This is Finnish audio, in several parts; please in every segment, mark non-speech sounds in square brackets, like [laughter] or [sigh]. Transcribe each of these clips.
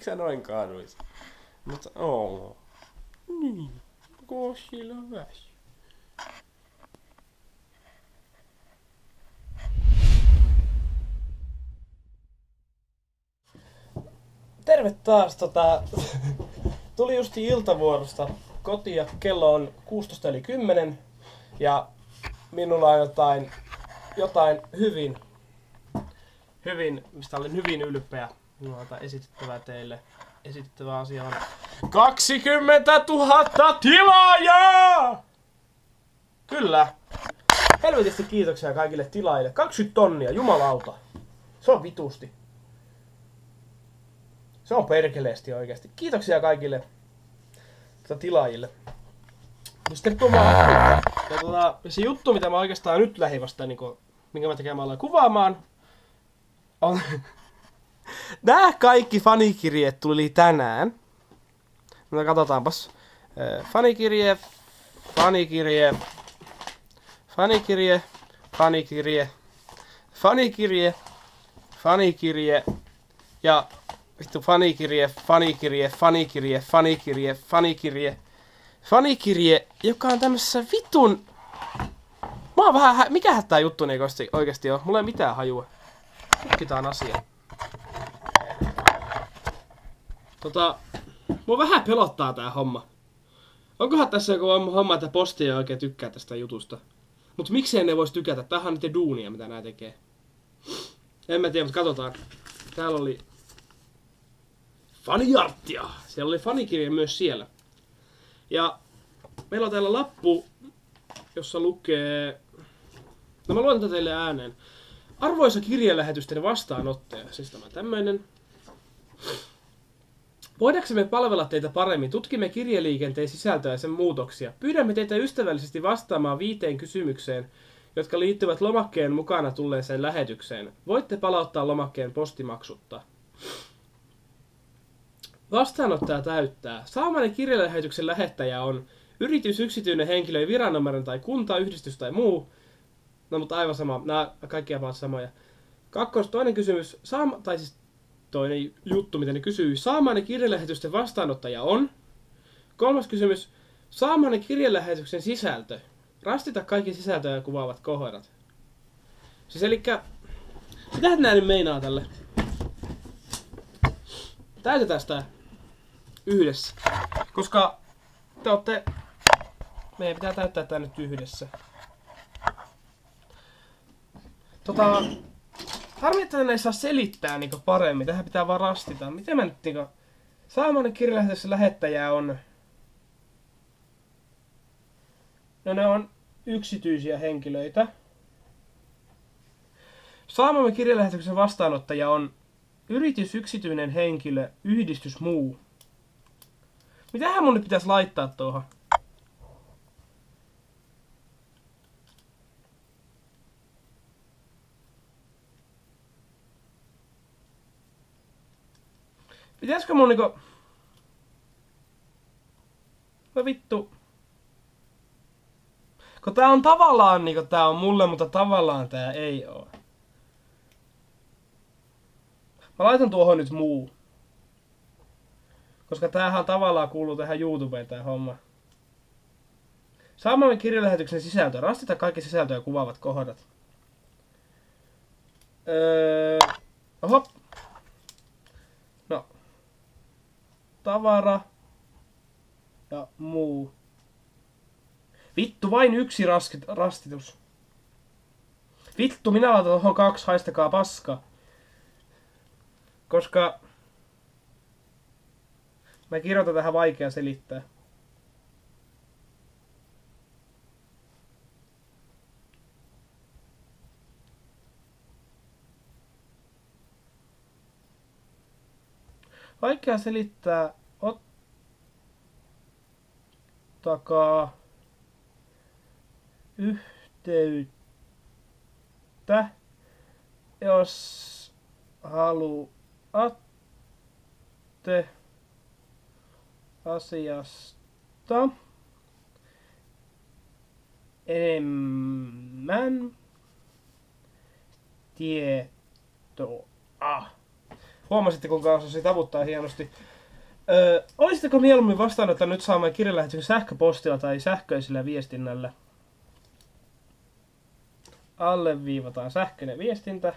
miksi sä noin kaaduit? Mutta oo. Niin. Kosilla väsy. Terve taas, tota, [laughs] tuli justi iltavuorosta kotia, kello on 16 eli 10 ja minulla on jotain, jotain hyvin, hyvin, mistä olen hyvin ylpeä. On esitettävää teille. Esitettävä asia on 20 000 tilaajaa! Kyllä. Helvetisti kiitoksia kaikille tilaajille. 20 tonnia, jumalauta. Se on vitusti. Se on perkeleesti oikeasti. Kiitoksia kaikille tota, tilaajille. Sitten tuo ja tuota, se juttu, mitä mä oikeastaan nyt lähdin niin minkä mä tekemään kuvaamaan, on... Nämä kaikki fanikirjeet tuli tänään. No katsotaanpas. Fanikirje, fanikirje, fanikirje, fanikirje, fanikirje, fanikirje ja vittu fanikirje, fanikirje, fanikirje, fanikirje, fanikirje, fanikirje, joka on tämmössä vitun... Mä oon vähän... Mikähän tää juttu niin oikeasti, on? Mulla ei mitään hajua. Tutkitaan asia. Tota... Mua vähän pelottaa tää homma. Onkohan tässä joku homma, että posti ei oikein tykkää tästä jutusta? Mut miksei ne vois tykätä? Tämähän on duunia, mitä nää tekee. En mä tiedä, mutta katsotaan. Täällä oli faniarttia. Siellä oli fanikirja myös siellä. Ja meillä on täällä lappu, jossa lukee... No mä luen tätä teille ääneen. Arvoisa kirjelähetysten vastaanottaja, siis tämä tämmöinen. Voidaksemme palvella teitä paremmin, tutkimme kirjeliikenteen sisältöä ja sen muutoksia. Pyydämme teitä ystävällisesti vastaamaan viiteen kysymykseen, jotka liittyvät lomakkeen mukana tulleeseen lähetykseen. Voitte palauttaa lomakkeen postimaksutta. Vastaanottaja täyttää. Saamani kirjalähetyksen lähettäjä on yritys, yksityinen henkilö, viranomainen tai kunta, yhdistys tai muu. No mutta aivan sama, nämä kaikki ovat samoja. Kakkos, toinen kysymys, saama, tai siis toinen juttu, mitä ne kysyy. Saamani kirjalähetysten vastaanottaja on. Kolmas kysymys, saamani kirjalähetyksen sisältö. Rastita kaikki sisältöjä kuvaavat kohdat. Siis elikkä, mitähän nää nyt meinaa tälle? Täytetään sitä yhdessä. Koska te olette... Meidän pitää täyttää tää nyt yhdessä. Tota... Harmi, että ei saa selittää niinku paremmin. Tähän pitää vaan rastita. Miten mä nyt niinku... Saamainen kirjalähetys lähettäjä on... No ne on yksityisiä henkilöitä. Saamamme kirjalähetyksen vastaanottaja on yritys, yksityinen henkilö, yhdistys, muu. Mitähän mun nyt pitäisi laittaa tuohon? Pitäisikö mun niinku... No vittu. Kun tää on tavallaan niinku tää on mulle, mutta tavallaan tää ei oo. Mä laitan tuohon nyt muu. Koska tämähän tavallaan kuuluu tähän YouTubeen tää homma. Saamamme kirjalähetyksen sisältö. Rastita kaikki sisältöjä kuvaavat kohdat. Öö, oho. No. Tavara. Ja muu. Vittu, vain yksi raskit, rastitus. Vittu, minä laitan tuohon kaksi, haistakaa paska. Koska Mä kirjoitan tähän vaikea selittää. Vaikea selittää. Ottakaa yhteyttä, jos haluatte asiasta enemmän tietoa. Huomasitte, kuinka osasi tavuttaa hienosti. Öö, olisitteko mieluummin vastaanottaa nyt saamaan kirjalähetyksen sähköpostilla tai sähköisellä viestinnällä? Alleviivataan sähköinen viestintä.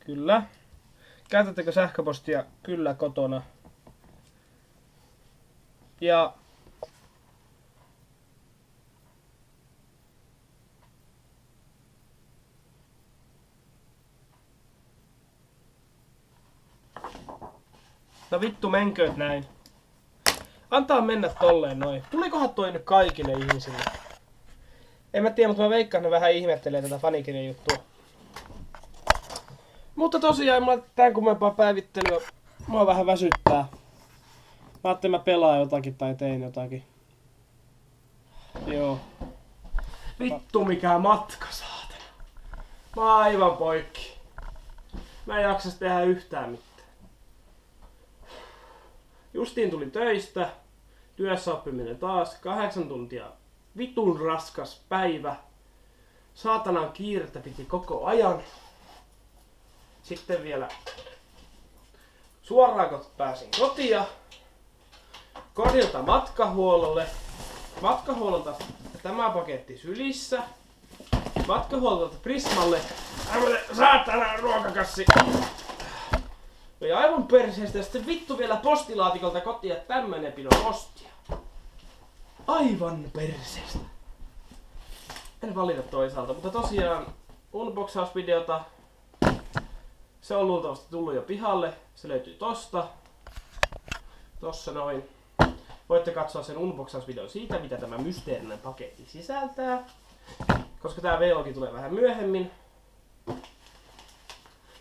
Kyllä. Käytättekö sähköpostia? Kyllä kotona. Ja No vittu menkööt näin. Antaa mennä tolleen noin. Tulikohan toi nyt kaikille ihmisille? En mä tiedä, mutta mä veikkaan, että ne vähän ihmettelee tätä fanikirjan juttua. Mutta tosiaan, mä tän kummempaa päivittelyä. Mua vähän väsyttää. Mä ajattelin, mä pelaan jotakin tai tein jotakin. Joo. Vittu mikä matka saatana. Mä oon aivan poikki. Mä en jaksa tehdä yhtään mitään. Justiin tuli töistä. Työssä oppiminen taas. Kahdeksan tuntia. Vitun raskas päivä. Saatanan kiirettä piti koko ajan. Sitten vielä suoraan kun pääsin kotia. Kodilta matkahuollolle. Matkahuollolta tämä paketti sylissä. Matkahuollolta Prismalle. Tämmönen saatana ruokakassi. Perseestä ja sitten vittu vielä postilaatikolta kotiin ja tämmönen pino postia. Aivan perseestä. En valita toisaalta, mutta tosiaan unboxausvideota. Se on luultavasti tullut jo pihalle. Se löytyy tosta. Tossa noin. Voitte katsoa sen unboxausvideon siitä, mitä tämä mysteerinen paketti sisältää. Koska tämä vlog tulee vähän myöhemmin.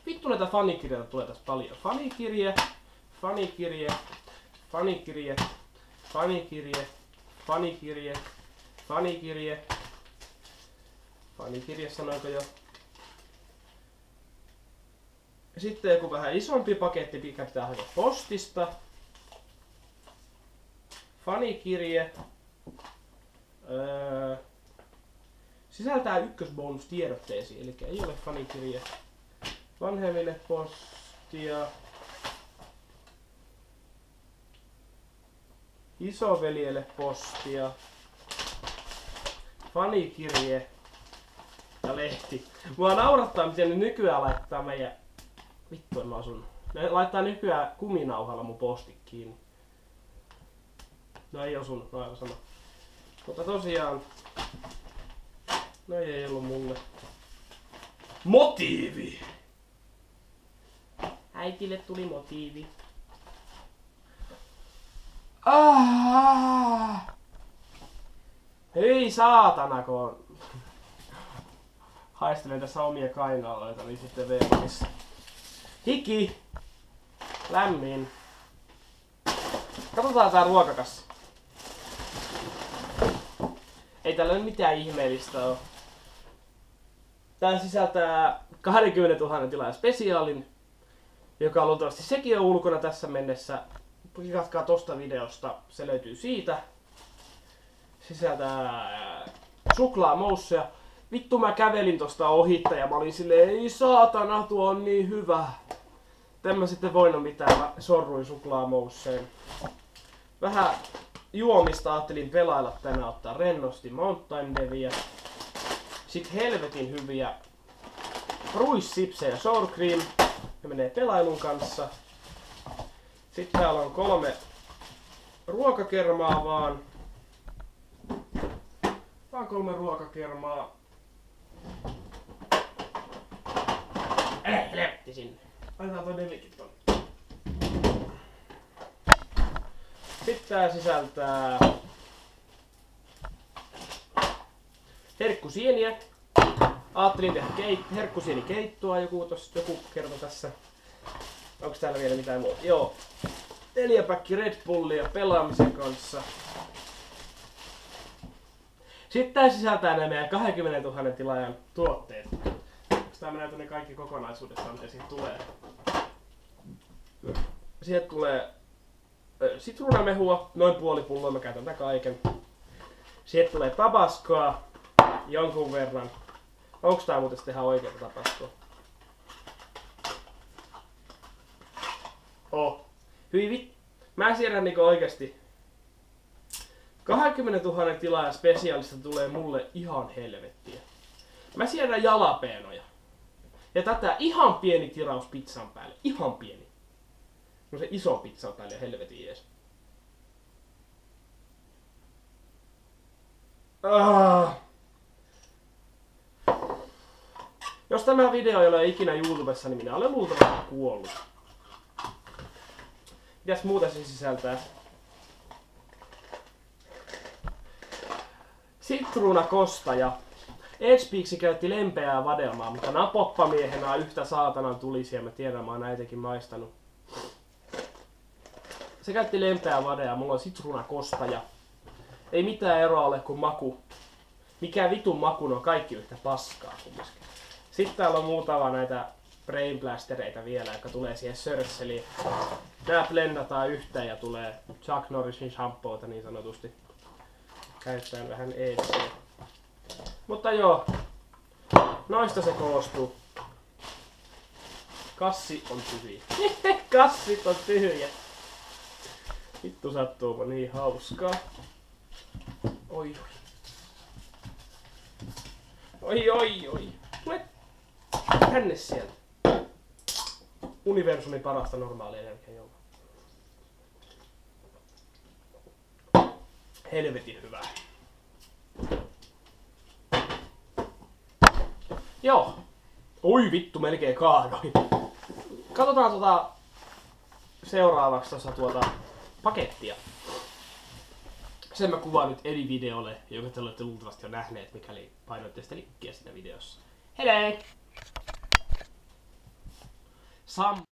Vittu näitä fanikirjoja tulee tässä paljon. Fanikirje, fanikirje, fanikirje, fanikirje, fanikirje, fanikirje. Fanikirje sanoiko jo. Sitten joku vähän isompi paketti, mikä pitää hakea postista. Fanikirje. Öö, sisältää ykkösbonus tiedotteisiin, eli ei ole fanikirje vanhemmille postia. Isoveljelle postia. Fanikirje ja lehti. Mua naurattaa, miten ne nykyään laittaa meidän... Vittu en mä asun. Ne laittaa nykyään kuminauhalla mun postit kiinni. No ei osunut, no aivan sama. Mutta tosiaan... No ei ollut mulle. Motiivi! Äitille tuli motiivi. Ah! Hei saatana, kun haistelen tässä omia kainaloita, niin sitten verkissa. Hiki! Lämmin. Katsotaan tää ruokakassa. Ei tällä nyt mitään ihmeellistä oo. Tää sisältää 20 000 tilaa spesiaalin, joka luultavasti sekin on ulkona tässä mennessä. Klikatkaa tosta videosta, se löytyy siitä. Sisältää suklaamousseja. Vittu mä kävelin tosta ohitta ja mä olin silleen, ei saatana, tuo on niin hyvä. En mä sitten voinut mitään, mä sorruin suklaamousseen. Vähän juomista ajattelin pelailla tänään ottaa rennosti Mountain Deviä. Sitten helvetin hyviä ruissipsejä sour cream. Ne menee pelailun kanssa. Sitten täällä on kolme ruokakermaa vaan. Vaan kolme ruokakermaa. Älä helvetti sinne. Laitetaan toi nevikin tonne. Sitten tää sisältää herkkusieniä. Ajattelin tehdä keit- herkkusienikeittoa, joku, tossa, joku kertoi tässä. Onko täällä vielä mitään muuta? Joo. Neljä päkki Red Bullia pelaamisen kanssa. Sitten tää sisältää nämä meidän 20 000 tilaajan tuotteet. Onko tää mä näytän ne kaikki kokonaisuudessaan, mitä siitä tulee? Sieltä tulee sitruunamehua, noin puoli pulloa, mä käytän tätä kaiken. Sieltä tulee tabaskoa, jonkun verran. Onks tää muuten ihan oikeeta tabaskoa? Oh. Hyi vit... Mä siedän niinku oikeesti. 20 000 tilaajan spesiaalista tulee mulle ihan helvettiä. Mä siedän jalapeenoja. Ja tätä ihan pieni tiraus pizzan päälle. Ihan pieni. No se iso pizzan päälle helvetin jees. Ah. Jos tämä video ei ole ikinä YouTubessa, niin minä olen luultavasti kuollut. Mitäs muuta se sisältää? Sitruunakostaja. Edgepeaksi käytti lempeää vadelmaa, mutta nämä poppamiehenä on yhtä saatanan tulisia. Mä tiedän, mä oon näitäkin maistanut. Se käytti lempeää vadea, mulla on sitruunakostaja. Ei mitään eroa ole kuin maku. Mikä vitun maku on kaikki yhtä paskaa kumminkin. Sitten täällä on muutama näitä brain blastereita vielä, jotka tulee siihen sörsseliin. Nää blendataan yhteen ja tulee Chuck Norrisin shampoota niin sanotusti. Käyttäen vähän eetsiä. Mutta joo, noista se koostuu. Kassi on tyhjä. [laughs] Kassit on tyhjä. Vittu sattuupa niin hauskaa. Oi oi. Oi oi oi. Tänne sieltä. Universumin parasta normaalia energiajuomaa. Helvetin hyvä. Joo. Oi vittu, melkein kaadoin. Katsotaan tota seuraavaksi tuossa tuota pakettia. Sen mä kuvaan nyt eri videolle, jonka te olette luultavasti jo nähneet, mikäli painoitte sitä linkkiä siinä videossa. Hei! Sam